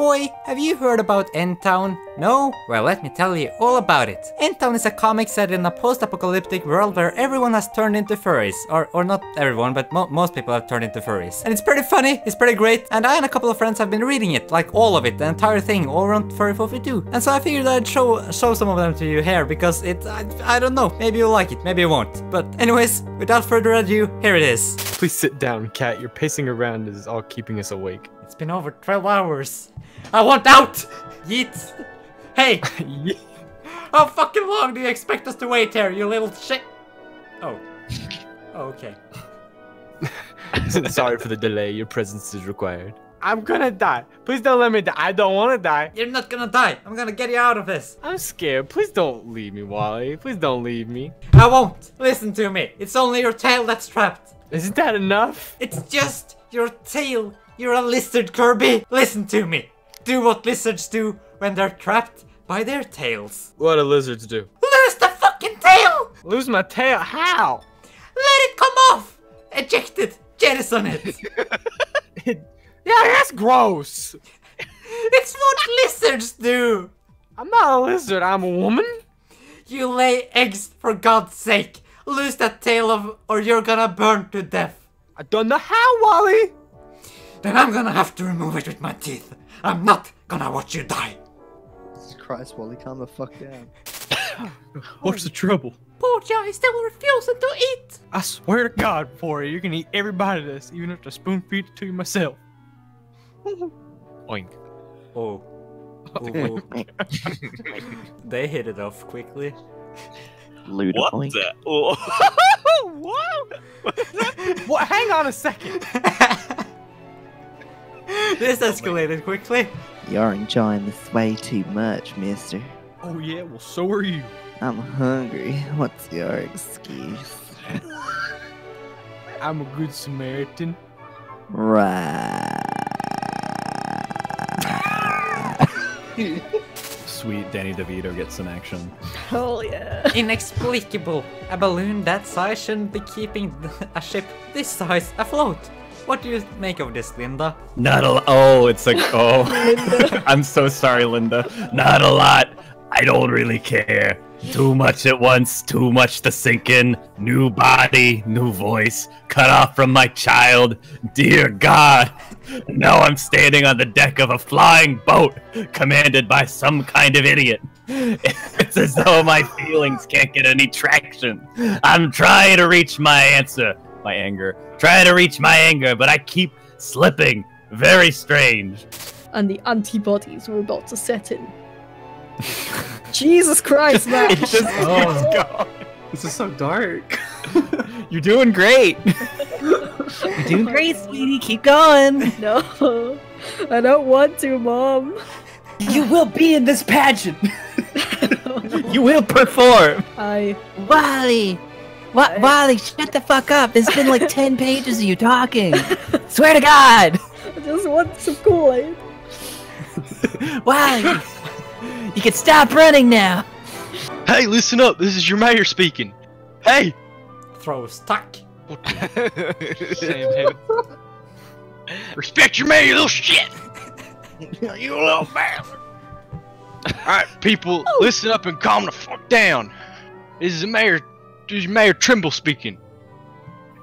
Boy, have you heard about Endtown? No? Well, let me tell you all about it. Endtown is a comic set in a post-apocalyptic world where everyone has turned into furries. Or, or not everyone, but mo most people have turned into furries. And it's pretty funny, it's pretty great, and I and a couple of friends have been reading it, like all of it, the entire thing, all around Furry 452. And so I figured I'd show show some of them to you here, because it, I, I don't know, maybe you'll like it, maybe you won't. But anyways, without further ado, here it is. Please sit down, cat. Your pacing around is all keeping us awake. It's been over 12 hours. I want out! Yeet! Hey! How fucking long do you expect us to wait here, you little shit? Oh. oh okay. Sorry for the delay. Your presence is required. I'm gonna die. Please don't let me die. I don't want to die. You're not gonna die. I'm gonna get you out of this. I'm scared. Please don't leave me, Wally. Please don't leave me. I won't. Listen to me. It's only your tail that's trapped. Isn't that enough? It's just your tail. You're a lizard, Kirbee. Listen to me. Do what lizards do when they're trapped by their tails. What do lizards do? Lose the fucking tail! Lose my tail? How? Let it come off! Eject it! Jettison it! it yeah, that's gross! it's what lizards do! I'm not a lizard, I'm a woman. You lay eggs, for God's sake! Lose that tail of or you're gonna burn to death. I don't know how, Wally! Then I'm gonna have to remove it with my teeth. I'm not gonna watch you die. Jesus Christ, Wally, calm the fuck down. What's the trouble? Poor Joe is still refusing to eat. I swear to God, for you, you can eat every bite of this, even if I spoon feed it to you myself. Oink. Oh. oh. they hit it off quickly. Luda what oink. the? Oh. what? what? Hang on a second. this escalated quickly. You're enjoying this way too much, mister. Oh yeah, well so are you. I'm hungry. What's your excuse? I'm a good Samaritan. Right. Sweet Danny DeVito gets some action. Oh yeah. Inexplicable. A balloon that size shouldn't be keeping a ship this size afloat. What do you make of this, Linda? Not a Oh, it's like, oh. I'm so sorry, Linda. Not a lot. I don't really care. Too much at once, too much to sink in. New body, new voice, cut off from my child. Dear God. Now I'm standing on the deck of a flying boat, commanded by some kind of idiot. It's as though my feelings can't get any traction. I'm trying to reach my answer, my anger. Try to reach my anger, but I keep slipping. Very strange. And the antibodies were about to set in. Jesus Christ, man! It just Oh. keeps going. This is so dark. You're doing great. You're doing great, sweetie. Keep going. No, I don't want to, Mom. You will be in this pageant. you will perform. I. Wally. Wa- Wally, shut the fuck up. There's been like 10 pages of you talking. Swear to God. I just want some Kool-Aid. Wally. You can stop running now. Hey, listen up. This is your mayor speaking. Hey. Throw stuck. Same here. Respect your mayor, you little shit. you little bastard. Alright, people, oh. listen up and calm the fuck down. This is the mayor, this is Mayor Trimble speaking.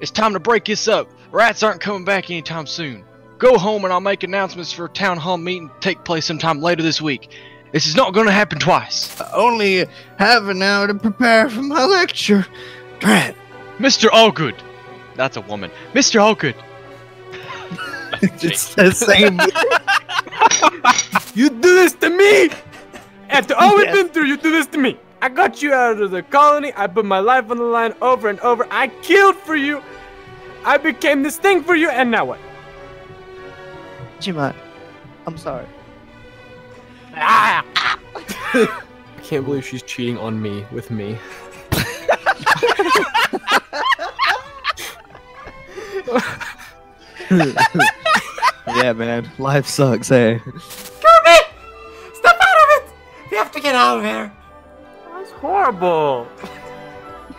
It's time to break this up. Rats aren't coming back anytime soon. Go home and I'll make announcements for a town hall meeting to take place sometime later this week. This is not going to happen twice. I only have an hour to prepare for my lecture. Drat. Mr. Allgood. That's a woman. Mr. Allgood. it's the same. You do this to me! After all we've been through, you do this to me! I got you out of the colony, I put my life on the line over and over, I killed for you! I became this thing for you, and now what? Jima, I'm sorry. Ah! I can't believe she's cheating on me with me. yeah, man. Life sucks, eh? Kirbee! Step out of it! We have to get out of here. That's horrible!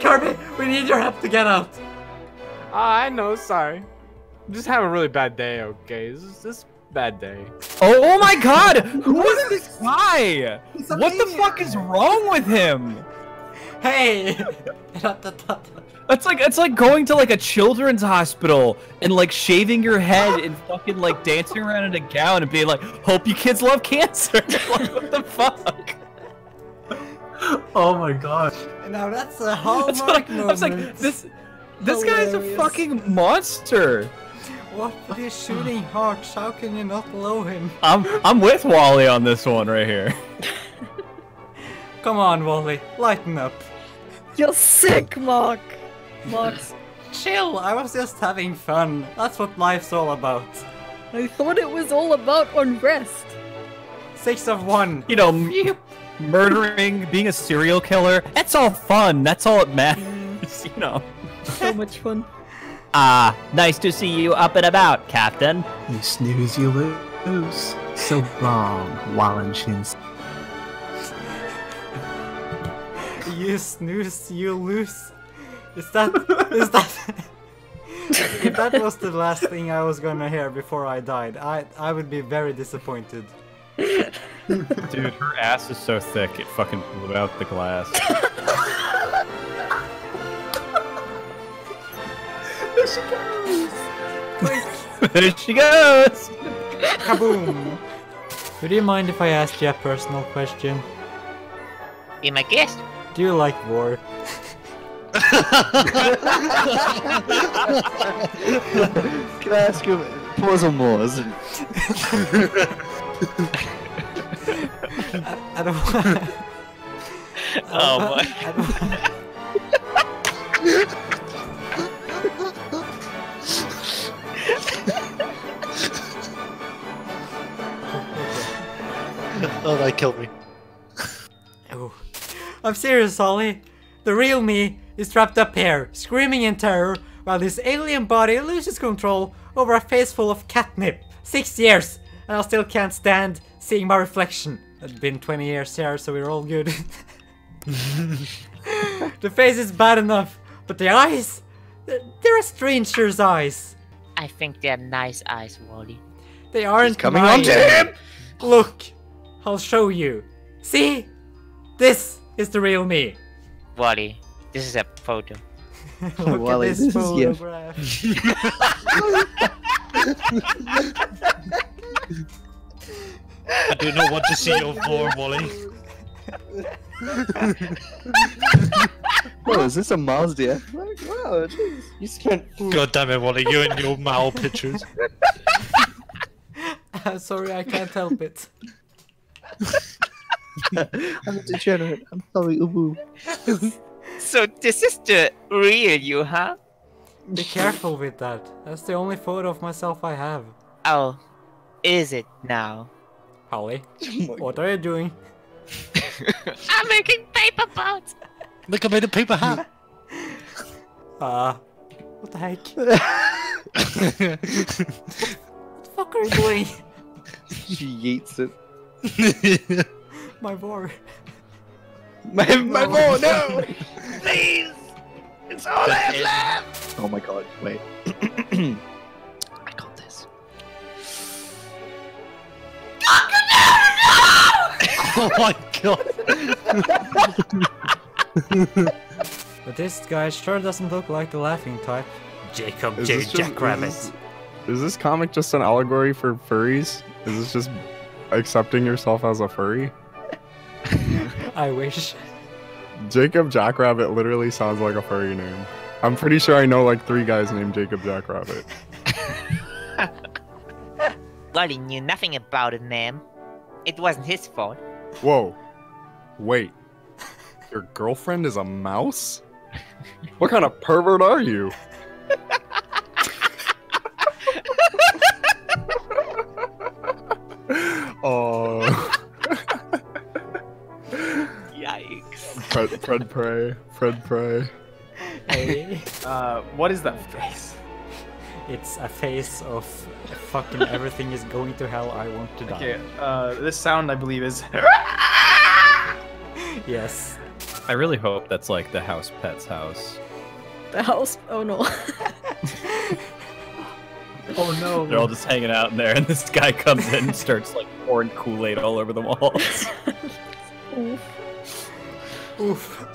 Kirbee, we need your help to get out. Ah, I know, sorry. I'm just having a really bad day, okay? This is this bad day. Oh, oh my god! Who is this guy? What the fuck is wrong with him? Hey! It's like it's like going to like a children's hospital and like shaving your head and fucking like dancing around in a gown and being like, "Hope you kids love cancer." like, what the fuck? Oh my gosh. now that's a That's hallmark what I, I was like, moment. this this guy's a fucking monster. What with his shooting hearts? How can you not blow him? I'm I'm with Wally on this one right here. Come on, Wally, lighten up. You're sick, Mark. Mark, Chill, I was just having fun. That's what life's all about. I thought it was all about unrest. Six of one. You know, m- murdering, being a serial killer. That's all fun. That's all it matters. You know. So much fun. Ah, nice to see you up and about, Captain. You snooze, you lose. So wrong, Wallenshins. You snooze, you lose. Is that is that if that was the last thing I was gonna hear before I died, I I would be very disappointed. Dude, her ass is so thick it fucking blew out the glass. there she goes. There she goes! Kaboom! Would you mind if I asked you a personal question? Be my guest. Do you like war? Can I ask you pause or more? It- I don't want. Oh my. I oh, that killed me. oh. I'm serious, Ollie. The real me is trapped up here, screaming in terror, while this alien body loses control over a face full of catnip. Six years, and I still can't stand seeing my reflection. It's been 20 years here, so we're all good. the face is bad enough, but the eyes? They're they're a stranger's eyes. I think they're nice eyes, Wally. They aren't coming mine. on to him! Look, I'll show you. See? This is the real me. Wally, this is a photo. Look Wally, at this, this is you. photograph. I do not want to see your form, Wally. Whoa, is this a Mazda? Like, wow, jeez. You spent. God damn it, Wally, you and your mal pictures. I'm uh, sorry, I can't help it. I'm a degenerate. I'm sorry, Ubu. So this is the real you, huh? Be careful with that. That's the only photo of myself I have. Oh, is it now? Holly, what are you doing? I'm making paper boats. Look, I made a paper hat. Uh, what the heck? what the fuck are you doing? She yeets it. My board. My, my boy, no! Please! It's all I have left! Oh my god, wait. I got this. Oh my god. But this guy sure doesn't look like the laughing type. Jacob Is J. Jackrabbit. is Is this comic just an allegory for furries? Is this just accepting yourself as a furry? I wish. Jacob Jackrabbit literally sounds like a furry name. I'm pretty sure I know like three guys named Jacob Jackrabbit. Wally knew nothing about it, ma'am. It wasn't his fault. Whoa. Wait. Your girlfriend is a mouse? What kind of pervert are you? Oh, Yikes. Fred, Fred Prey, Fred Prey. Hey, Uh, what is that face? It's a face of fucking everything is going to hell. I want to die. Okay, uh, this sound I believe is. Yes. I really hope that's like the house pet's house. The house. Oh no. Oh no. They're all just hanging out in there, and this guy comes in and starts like pouring Kool Aid all over the walls. Oof. Oof.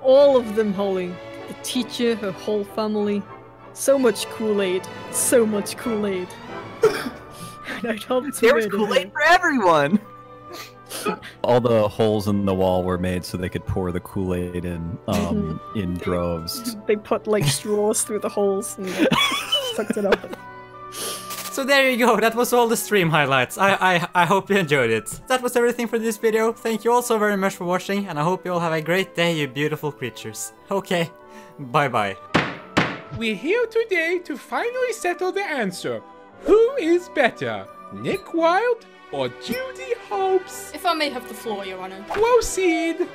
All of them, Holly. The teacher, her whole family. So much Kool-Aid. So much Kool-Aid. and I'd help There was Kool Aid for everyone. all the holes in the wall were made so they could pour the Kool Aid in um, in droves. They put like straws through the holes and sucked it up. So there you go, that was all the stream highlights. I, I, I hope you enjoyed it. That was everything for this video. Thank you all so very much for watching, and I hope you all have a great day, you beautiful creatures. Okay, bye bye. We're here today to finally settle the answer. Who is better, Nick Wilde or Judy Hopps? If I may have the floor, Your Honor. Proceed!